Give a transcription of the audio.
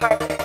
Park.